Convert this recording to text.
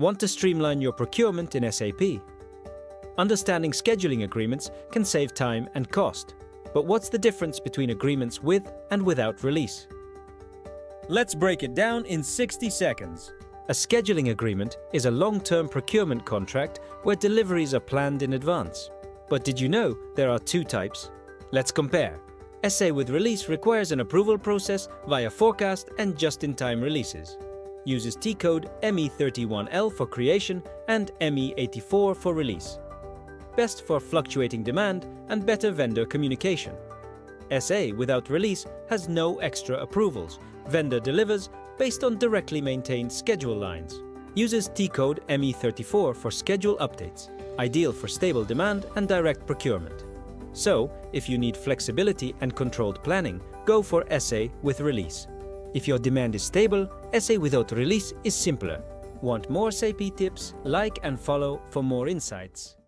Want to streamline your procurement in SAP? Understanding scheduling agreements can save time and cost. But what's the difference between agreements with and without release? Let's break it down in 60 seconds. A scheduling agreement is a long-term procurement contract where deliveries are planned in advance. But did you know there are two types? Let's compare. SA with release requires an approval process via forecast and just-in-time releases uses T-code ME31L for creation and ME84 for release. Best for fluctuating demand and better vendor communication. SA without release has no extra approvals. Vendor delivers based on directly maintained schedule lines. Uses T-code ME34 for schedule updates, ideal for stable demand and direct procurement. So, if you need flexibility and controlled planning, go for SA with release. If your demand is stable, SA without release is simpler. Want more SAP tips? Like and follow for more insights.